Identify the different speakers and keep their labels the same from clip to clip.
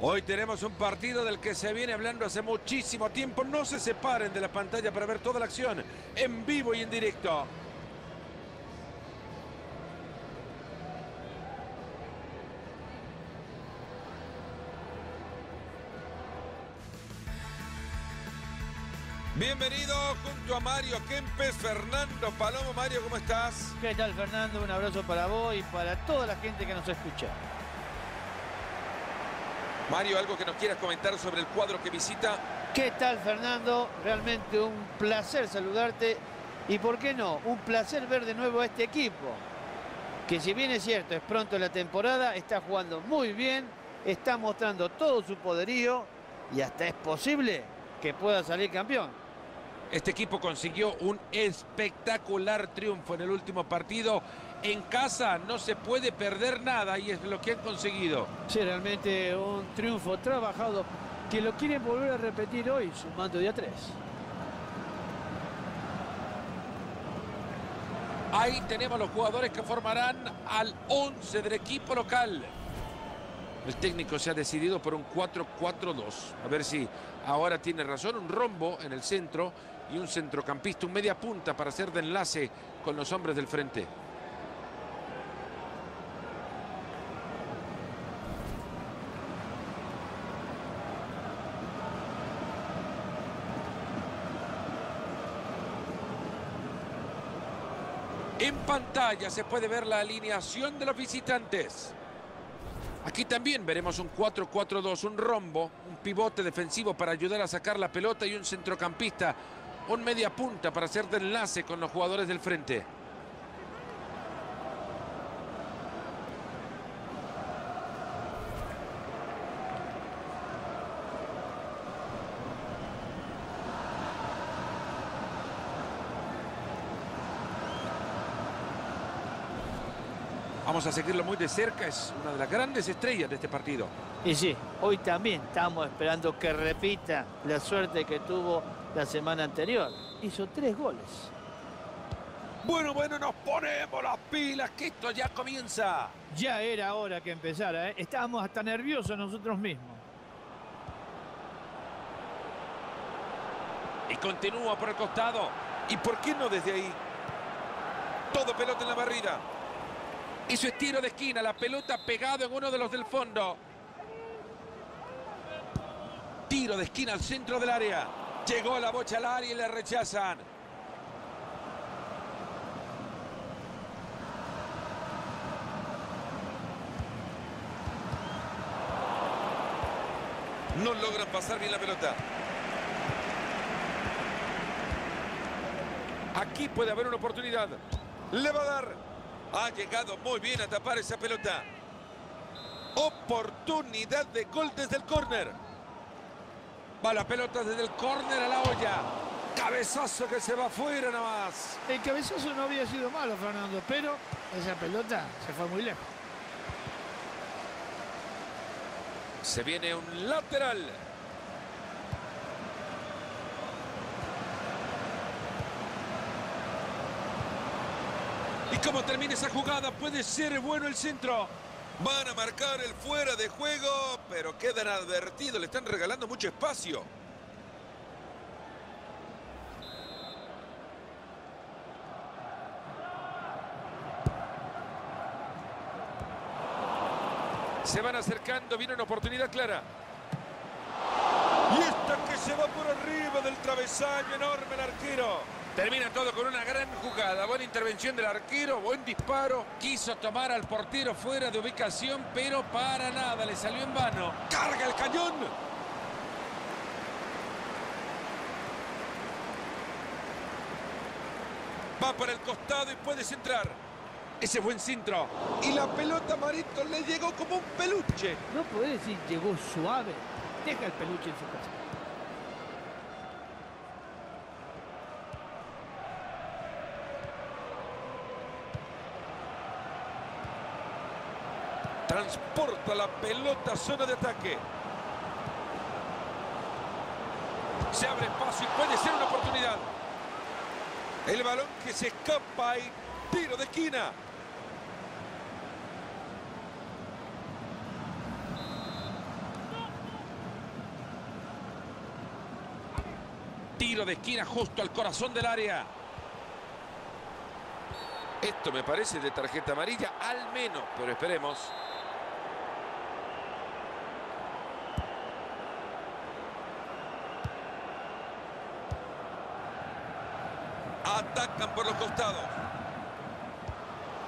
Speaker 1: Hoy tenemos un partido del que se viene hablando hace muchísimo tiempo. No se separen de la pantalla para ver toda la acción en vivo y en directo. Bienvenido junto a Mario Kempes, Fernando Palomo. Mario, ¿cómo estás?
Speaker 2: ¿Qué tal, Fernando? Un abrazo para vos y para toda la gente que nos escucha.
Speaker 1: Mario, ¿algo que nos quieras comentar sobre el cuadro que visita?
Speaker 2: ¿Qué tal, Fernando? Realmente un placer saludarte y, ¿por qué no? Un placer ver de nuevo a este equipo. Que si bien es cierto, es pronto la temporada, está jugando muy bien, está mostrando todo su poderío y hasta es posible que pueda salir campeón.
Speaker 1: Este equipo consiguió un espectacular triunfo en el último partido. En casa no se puede perder nada y es lo que han conseguido.
Speaker 2: Sí, realmente un triunfo trabajado que lo quieren volver a repetir hoy, sumando día 3.
Speaker 1: Ahí tenemos los jugadores que formarán al 11 del equipo local. El técnico se ha decidido por un 4-4-2. A ver si ahora tiene razón. Un rombo en el centro y un centrocampista, un media punta para hacer de enlace con los hombres del frente. Pantalla se puede ver la alineación de los visitantes. Aquí también veremos un 4-4-2, un rombo, un pivote defensivo para ayudar a sacar la pelota y un centrocampista un media punta para hacer de enlace con los jugadores del frente. Vamos a seguirlo muy de cerca, es una de las grandes estrellas de este partido.
Speaker 2: Y sí, hoy también estamos esperando que repita la suerte que tuvo la semana anterior. Hizo tres goles.
Speaker 1: Bueno, bueno, nos ponemos las pilas, que esto ya comienza.
Speaker 2: Ya era hora que empezara, ¿eh? Estábamos hasta nerviosos nosotros mismos.
Speaker 1: Y continúa por el costado. ¿Y por qué no desde ahí? Todo pelota en la barrida. Hizo estiro de esquina, la pelota pegado en uno de los del fondo. Tiro de esquina al centro del área. Llegó la bocha al área y le rechazan. No logran pasar bien la pelota. Aquí puede haber una oportunidad. Le va a dar. Ha llegado muy bien a tapar esa pelota. Oportunidad de gol desde el córner. Va la pelota desde el córner a la olla. Cabezazo que se va afuera nada más.
Speaker 2: El cabezazo no había sido malo, Fernando, pero esa pelota se fue muy lejos.
Speaker 1: Se viene un lateral. ¿Y cómo termina esa jugada? Puede ser bueno el centro. Van a marcar el fuera de juego, pero quedan advertidos, le están regalando mucho espacio. Se van acercando, viene una oportunidad clara. Y esta que se va por arriba del travesaño, enorme el arquero. Termina todo con una gran jugada. Buena intervención del arquero, buen disparo. Quiso tomar al portero fuera de ubicación, pero para nada, le salió en vano. ¡Carga el cañón! Va por el costado y puede centrar. Ese buen centro. Y la pelota Marito le llegó como un peluche.
Speaker 2: No puede decir llegó suave. Deja el peluche en su casa.
Speaker 1: transporta la pelota a zona de ataque. Se abre espacio y puede ser una oportunidad. El balón que se escapa y tiro de esquina. Tiro de esquina justo al corazón del área. Esto me parece de tarjeta amarilla, al menos, pero esperemos. Por los costados.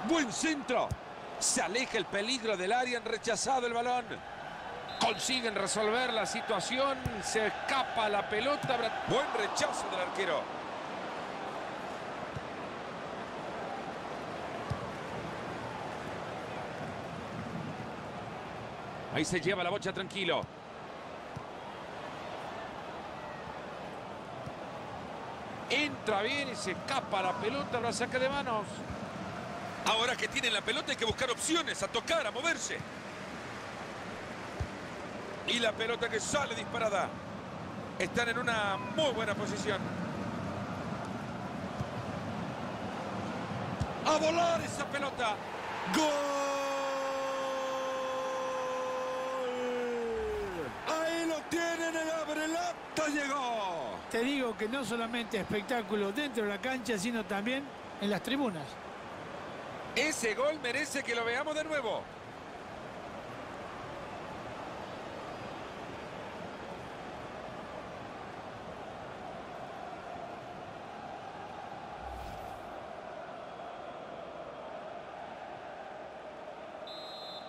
Speaker 1: Buen centro. Se aleja el peligro del área, han rechazado el balón. Consiguen resolver la situación, se escapa la pelota. Buen rechazo del arquero. Ahí se lleva la bocha tranquilo. Entra bien y se escapa la pelota, la saca de manos. Ahora que tienen la pelota hay que buscar opciones, a tocar, a moverse. Y la pelota que sale disparada. Están en una muy buena posición. A volar esa pelota. ¡Gol! Ahí lo tienen, el abrelata llegó.
Speaker 3: Te digo que no solamente espectáculo dentro de la cancha, sino también en las tribunas.
Speaker 1: Ese gol merece que lo veamos de nuevo.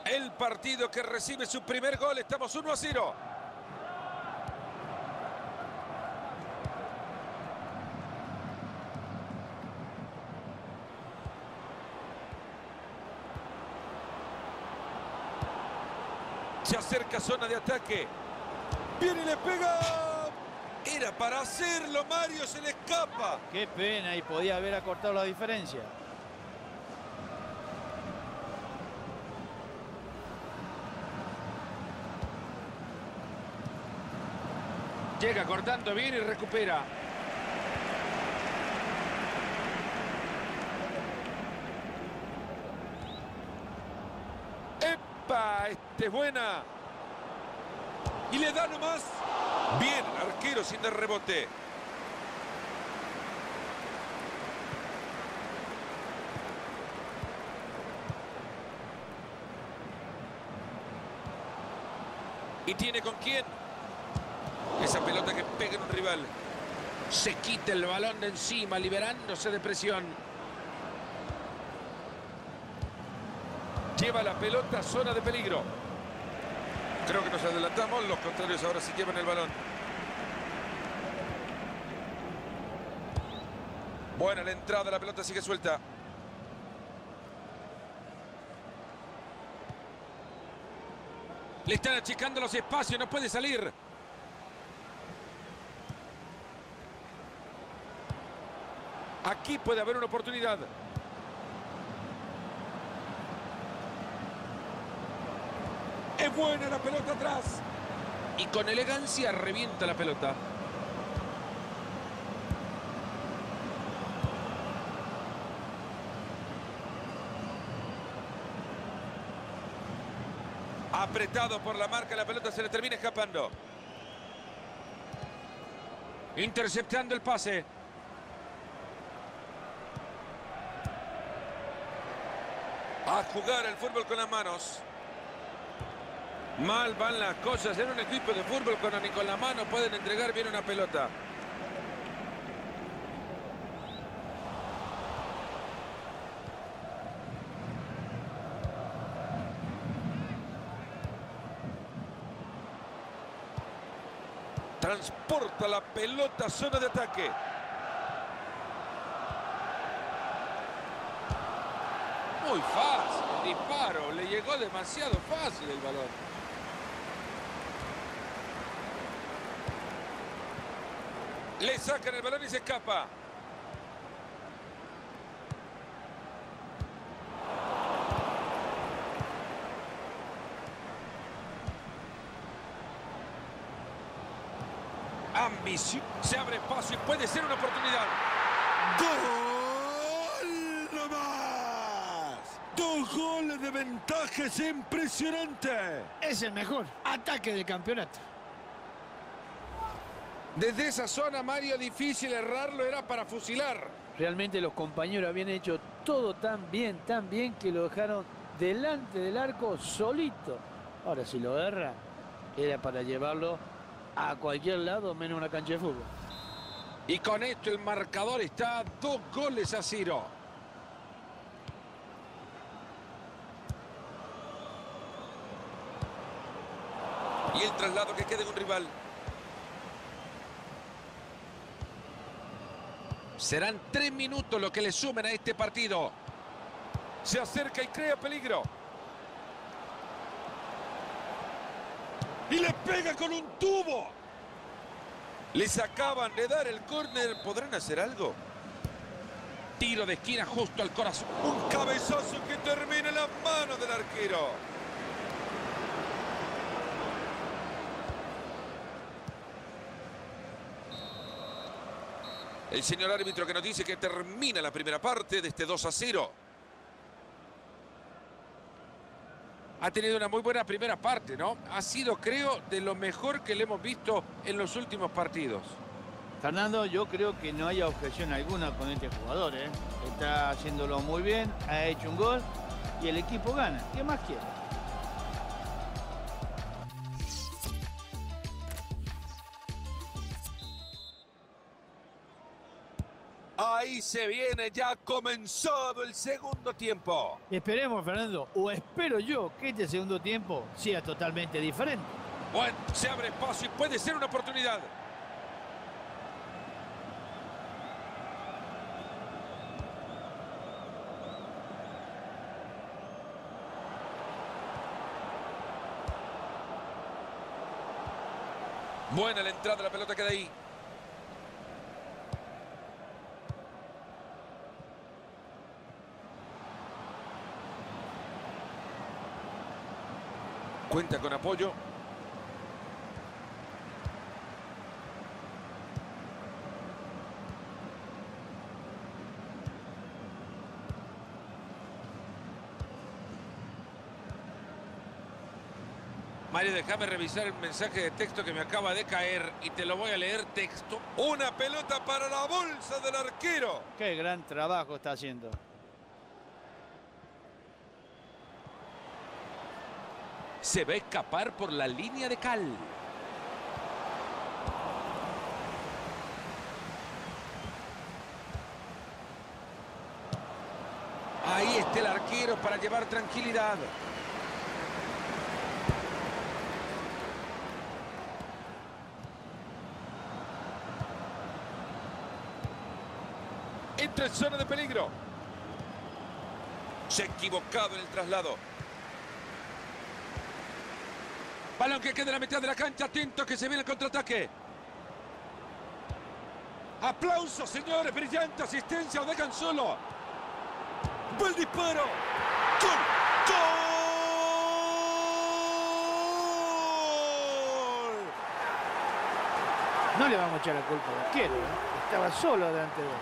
Speaker 1: El partido que recibe su primer gol. Estamos 1 a 0. Se acerca zona de ataque. Viene y le pega. Era para hacerlo, Mario, se le escapa.
Speaker 2: Qué pena y podía haber acortado la diferencia.
Speaker 1: Llega cortando bien y recupera. Es buena. Y le da nomás. Bien, arquero sin dar rebote. ¿Y tiene con quién? Esa pelota que pega en un rival. Se quita el balón de encima, liberándose de presión. Lleva la pelota zona de peligro. Creo que nos adelantamos. Los contrarios ahora sí llevan el balón. Buena la entrada, la pelota sigue suelta. Le están achicando los espacios, no puede salir. Aquí puede haber una oportunidad. Buena la pelota atrás. Y con elegancia revienta la pelota. Apretado por la marca, la pelota se le termina escapando. Interceptando el pase. A jugar el fútbol con las manos. Mal van las cosas en un equipo de fútbol cuando ni con la mano pueden entregar bien una pelota. Transporta la pelota zona de ataque. Muy fácil disparo, le llegó demasiado fácil el balón. Le sacan el balón y se escapa. Ambición. Se abre espacio y puede ser una oportunidad. ¡Gol! ¡No más! Dos goles de ventaja, es impresionante.
Speaker 3: Es el mejor ataque del campeonato.
Speaker 1: Desde esa zona, Mario, difícil errarlo, era para fusilar.
Speaker 2: Realmente los compañeros habían hecho todo tan bien, tan bien que lo dejaron delante del arco solito. Ahora, si lo erra, era para llevarlo a cualquier lado menos una cancha de fútbol.
Speaker 1: Y con esto el marcador está a dos goles a cero. Y el traslado que queda en un rival. Serán tres minutos lo que le sumen a este partido. Se acerca y crea peligro. Y le pega con un tubo. Les acaban de dar el córner. ¿Podrán hacer algo? Tiro de esquina justo al corazón. Un cabezazo que termina en las manos del arquero. El señor árbitro que nos dice que termina la primera parte de este 2 a 0. Ha tenido una muy buena primera parte, ¿no? Ha sido, creo, de lo mejor que le hemos visto en los últimos partidos.
Speaker 2: Fernando, yo creo que no hay objeción alguna con este jugador. ¿eh? Está haciéndolo muy bien, ha hecho un gol y el equipo gana. ¿Qué más quiere?
Speaker 1: Ahí se viene, ya comenzado el segundo tiempo.
Speaker 2: Esperemos, Fernando, o espero yo que este segundo tiempo sea totalmente diferente.
Speaker 1: Bueno, se abre espacio y puede ser una oportunidad. Buena la entrada, la pelota queda ahí. Cuenta con apoyo. Mario, déjame revisar el mensaje de texto que me acaba de caer y te lo voy a leer texto. Una pelota para la bolsa del arquero.
Speaker 2: Qué gran trabajo está haciendo.
Speaker 1: Se va a escapar por la línea de cal. Ahí está el arquero para llevar tranquilidad. Entra en zona de peligro. Se ha equivocado en el traslado. Balón que queda en la mitad de la cancha. Atento que se viene el contraataque. Aplausos, señores. Brillante asistencia. Lo dejan solo. Buen disparo. ¡Gol! ¡Gol!
Speaker 2: No le vamos a echar la culpa al arquero. ¿eh? Estaba solo delante de él.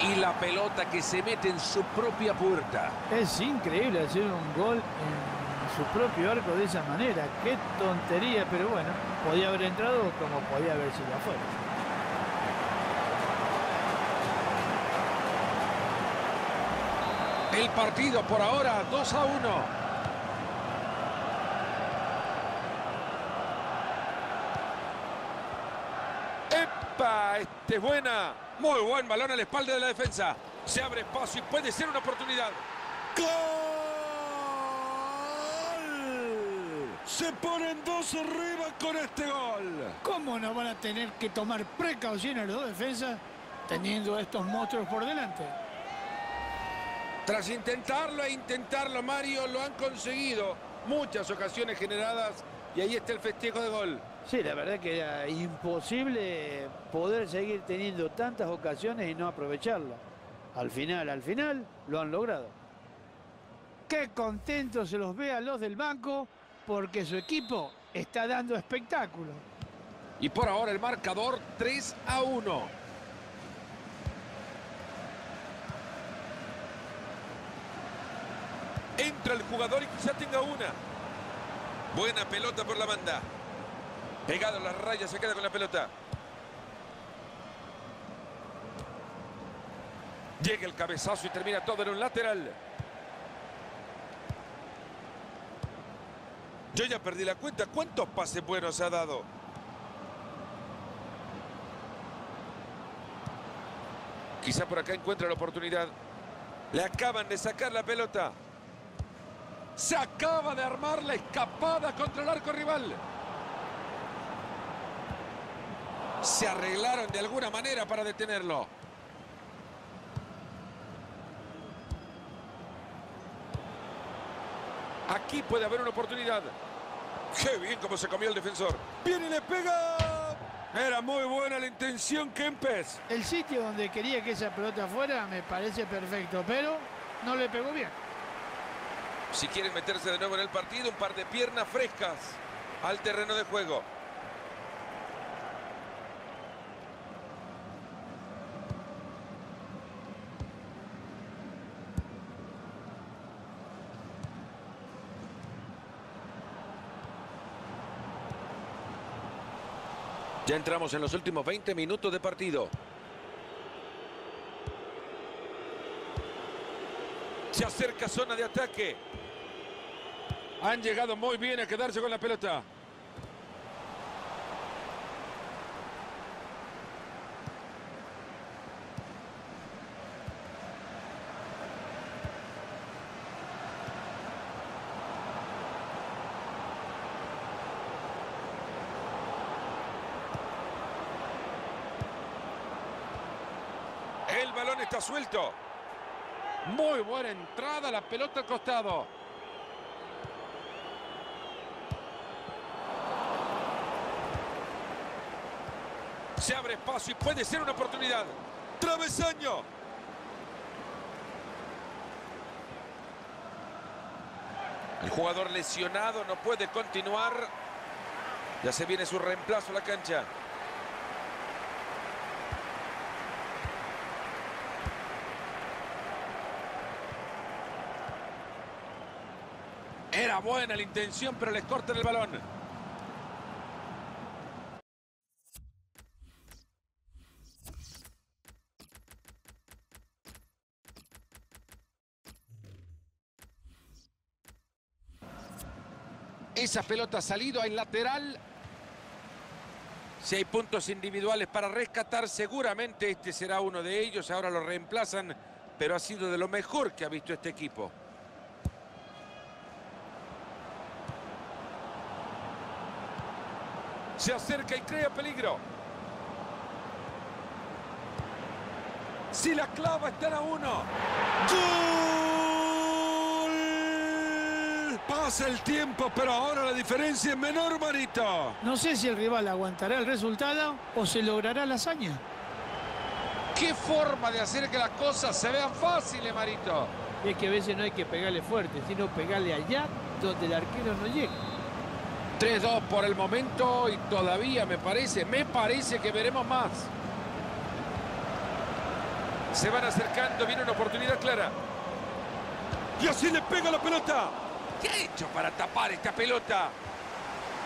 Speaker 1: Y la pelota que se mete en su propia puerta.
Speaker 2: Es increíble hacer un gol en su propio arco de esa manera. Qué tontería, pero bueno, podía haber entrado como podía haber sido afuera.
Speaker 1: El partido por ahora 2 a 1. ¡Epa! Este es buena. Muy buen balón a la espalda de la defensa. Se abre espacio y puede ser una oportunidad. ¡Gol! Se ponen dos arriba con este gol.
Speaker 3: ¿Cómo no van a tener que tomar precauciones los dos defensas teniendo a estos monstruos por delante?
Speaker 1: Tras intentarlo e intentarlo, Mario, lo han conseguido. Muchas ocasiones generadas y ahí está el festejo de gol.
Speaker 2: Sí, la verdad que era imposible poder seguir teniendo tantas ocasiones y no aprovecharlas. Al final, al final, lo han logrado. Qué contentos se los ve a los del banco porque su equipo está dando espectáculo.
Speaker 1: Y por ahora el marcador 3 a 1. Entra el jugador y quizá tenga una. Buena pelota por la banda. Pegado a las rayas, se queda con la pelota. Llega el cabezazo y termina todo en un lateral. Yo ya perdí la cuenta. ¿Cuántos pases buenos ha dado? Quizá por acá encuentra la oportunidad. Le acaban de sacar la pelota. Se acaba de armar la escapada contra el arco rival. Se arreglaron de alguna manera para detenerlo. Aquí puede haber una oportunidad. Qué bien como se comió el defensor. Viene y le pega. Era muy buena la intención, Kempes.
Speaker 3: El sitio donde quería que esa pelota fuera me parece perfecto, pero no le pegó bien.
Speaker 1: Si quieren meterse de nuevo en el partido, un par de piernas frescas al terreno de juego. Ya entramos en los últimos 20 minutos de partido. Se acerca zona de ataque. Han llegado muy bien a quedarse con la pelota. El balón está suelto. Muy buena entrada, la pelota al costado. Se abre espacio y puede ser una oportunidad. Travesaño. El jugador lesionado no puede continuar. Ya se viene su reemplazo a la cancha. Era buena la intención, pero les cortan el balón. Esa pelota ha salido al lateral. Si hay puntos individuales para rescatar, seguramente este será uno de ellos. Ahora lo reemplazan, pero ha sido de lo mejor que ha visto este equipo. Se acerca y crea peligro. Si la clava están a uno. ¡Gol! Pasa el tiempo, pero ahora la diferencia es menor, Marito.
Speaker 3: No sé si el rival aguantará el resultado o se logrará la hazaña.
Speaker 1: Qué forma de hacer que las cosas se vean fáciles, Marito.
Speaker 2: Es que a veces no hay que pegarle fuerte, sino pegarle allá donde el arquero no llega.
Speaker 1: 3-2 por el momento y todavía me parece, me parece que veremos más. Se van acercando, viene una oportunidad clara. Y así le pega la pelota. ¿Qué ha hecho para tapar esta pelota?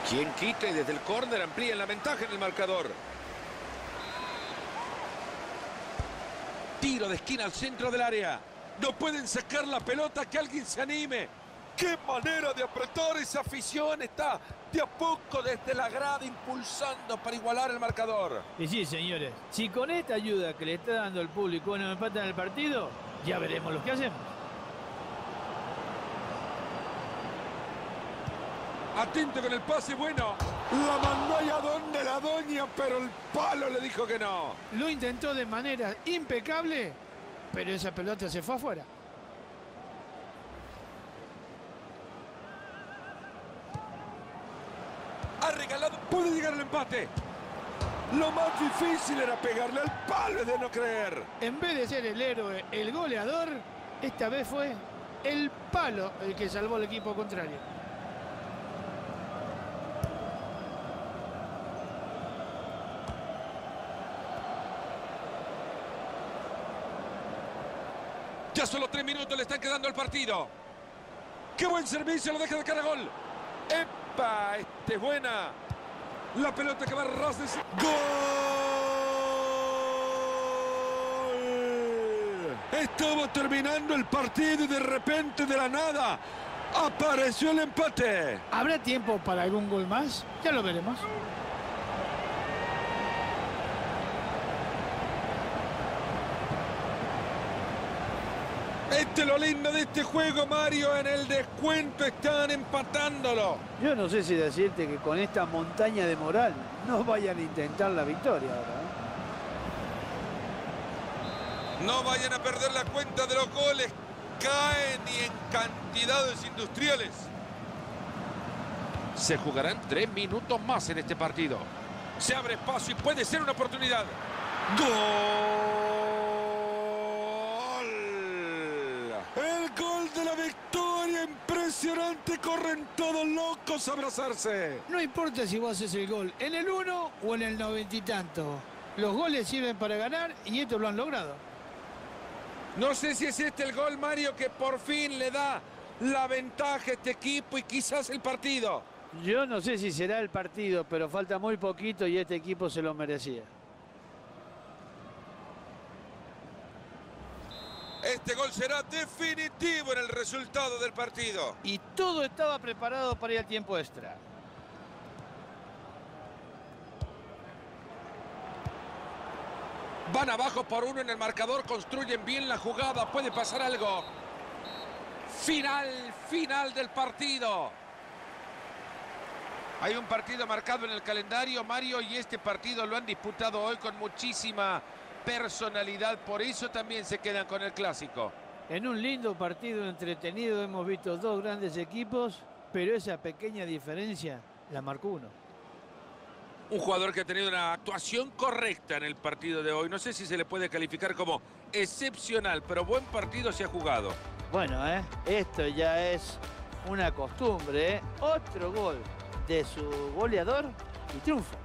Speaker 1: Quien quita y desde el córner amplían la ventaja en el marcador. Tiro de esquina al centro del área. No pueden sacar la pelota, que alguien se anime. ¡Qué manera de apretar esa afición! Está de a poco desde la grada impulsando para igualar el marcador.
Speaker 2: Y sí, señores, si con esta ayuda que le está dando el público nos empatan el partido, ya veremos lo que hacemos.
Speaker 1: Atento con el pase, bueno. La mandó allá donde la doña, pero el palo le dijo que no.
Speaker 3: Lo intentó de manera impecable, pero esa pelota se fue afuera.
Speaker 1: Puede llegar el empate. Lo más difícil era pegarle al palo de no creer.
Speaker 3: En vez de ser el héroe, el goleador, esta vez fue el palo el que salvó al equipo contrario.
Speaker 1: Ya solo tres minutos le están quedando al partido. ¡Qué buen servicio! Lo deja de cara a gol. ¡Epa! Este es buena. La pelota que va a ras. ¡Gol! Estaba terminando el partido y de repente de la nada apareció el empate.
Speaker 3: ¿Habrá tiempo para algún gol más? Ya lo veremos.
Speaker 1: Este es lo lindo de este juego, Mario. En el descuento están empatándolo.
Speaker 2: Yo no sé si decirte que con esta montaña de moral no vayan a intentar la victoria ahora. ¿eh?
Speaker 1: No vayan a perder la cuenta de los goles. Caen y en cantidades industriales. Se jugarán tres minutos más en este partido. Se abre espacio y puede ser una oportunidad. ¡Gol! El gol de la victoria. Impresionante. Corren todos locos a abrazarse.
Speaker 3: No importa si vos haces el gol en el 1 o en el noventa y tanto. Los goles sirven para ganar y estos lo han logrado.
Speaker 1: No sé si es este el gol, Mario, que por fin le da la ventaja a este equipo y quizás el partido.
Speaker 2: Yo no sé si será el partido, pero falta muy poquito y este equipo se lo merecía.
Speaker 1: Este gol será definitivo en el resultado del partido.
Speaker 2: Y todo estaba preparado para ir al tiempo extra.
Speaker 1: Van abajo por uno en el marcador, construyen bien la jugada, puede pasar algo. Final, final del partido. Hay un partido marcado en el calendario, Mario, y este partido lo han disputado hoy con muchísima personalidad, por eso también se quedan con el clásico.
Speaker 2: En un lindo partido entretenido hemos visto dos grandes equipos, pero esa pequeña diferencia la marcó uno.
Speaker 1: Un jugador que ha tenido una actuación correcta en el partido de hoy. No sé si se le puede calificar como excepcional, pero buen partido se ha jugado.
Speaker 2: Bueno, ¿eh? esto ya es una costumbre. ¿eh? Otro gol de su goleador y triunfo.